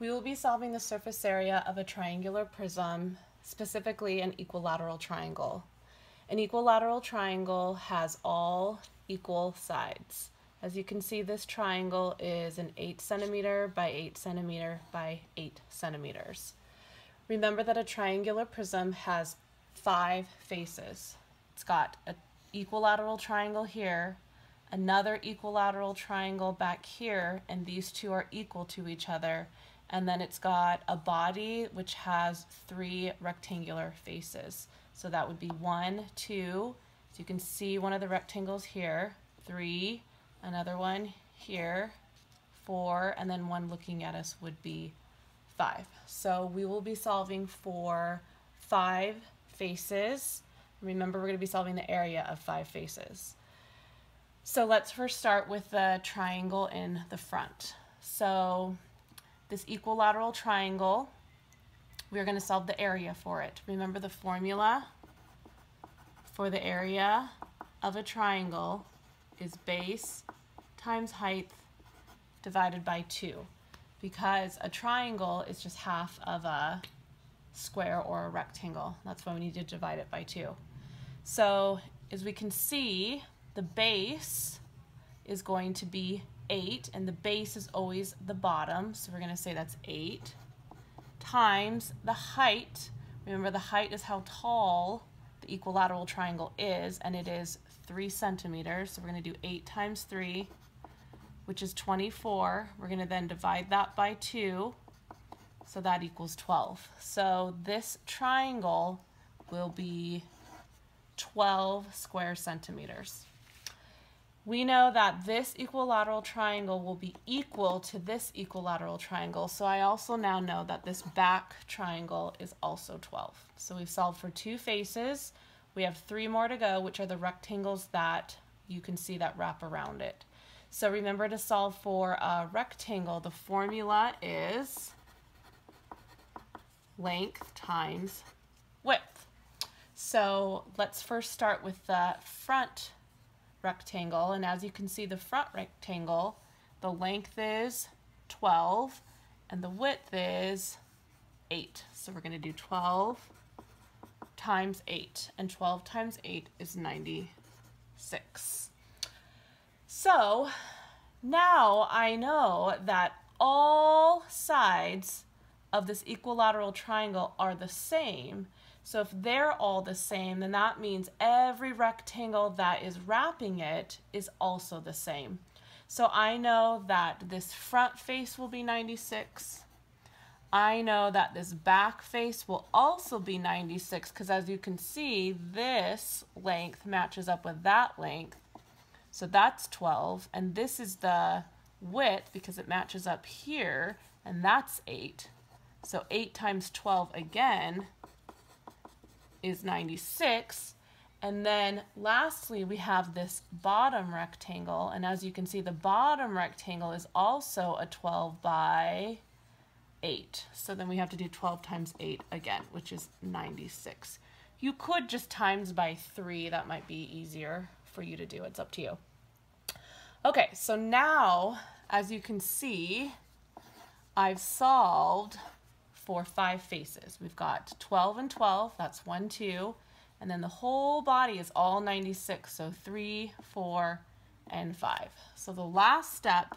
We will be solving the surface area of a triangular prism, specifically an equilateral triangle. An equilateral triangle has all equal sides. As you can see, this triangle is an 8 centimeter by 8 centimeter by 8 centimeters. Remember that a triangular prism has five faces. It's got an equilateral triangle here, another equilateral triangle back here, and these two are equal to each other and then it's got a body which has three rectangular faces. So that would be one, two, so you can see one of the rectangles here, three, another one here, four, and then one looking at us would be five. So we will be solving for five faces. Remember, we're going to be solving the area of five faces. So let's first start with the triangle in the front. So this equilateral triangle, we're going to solve the area for it. Remember the formula for the area of a triangle is base times height divided by 2 because a triangle is just half of a square or a rectangle. That's why we need to divide it by 2. So as we can see, the base is going to be 8, and the base is always the bottom, so we're going to say that's 8, times the height. Remember, the height is how tall the equilateral triangle is, and it is 3 centimeters. So we're going to do 8 times 3, which is 24. We're going to then divide that by 2, so that equals 12. So this triangle will be 12 square centimeters we know that this equilateral triangle will be equal to this equilateral triangle. So I also now know that this back triangle is also 12. So we've solved for two faces. We have three more to go, which are the rectangles that you can see that wrap around it. So remember to solve for a rectangle, the formula is length times width. So let's first start with the front rectangle. And as you can see, the front rectangle, the length is 12 and the width is 8. So we're going to do 12 times 8. And 12 times 8 is 96. So now I know that all sides of this equilateral triangle are the same so if they're all the same, then that means every rectangle that is wrapping it is also the same. So I know that this front face will be 96. I know that this back face will also be 96 because as you can see, this length matches up with that length. So that's 12. And this is the width because it matches up here, and that's 8. So 8 times 12 again is 96. And then lastly, we have this bottom rectangle. And as you can see, the bottom rectangle is also a 12 by 8. So then we have to do 12 times 8 again, which is 96. You could just times by 3. That might be easier for you to do. It's up to you. Okay, so now, as you can see, I've solved for five faces. We've got 12 and 12, that's 1, 2, and then the whole body is all 96, so 3, 4, and 5. So the last step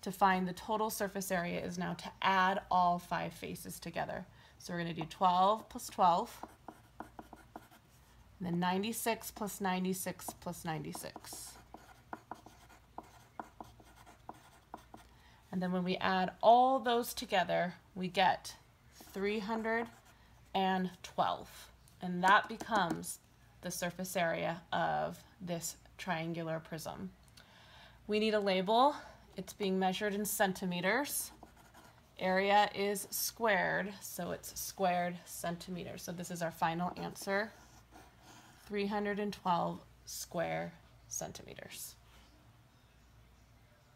to find the total surface area is now to add all five faces together. So we're going to do 12 plus 12, and then 96 plus 96 plus 96. And then when we add all those together, we get 312. And that becomes the surface area of this triangular prism. We need a label. It's being measured in centimeters. Area is squared, so it's squared centimeters. So this is our final answer, 312 square centimeters.